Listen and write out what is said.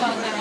Well done.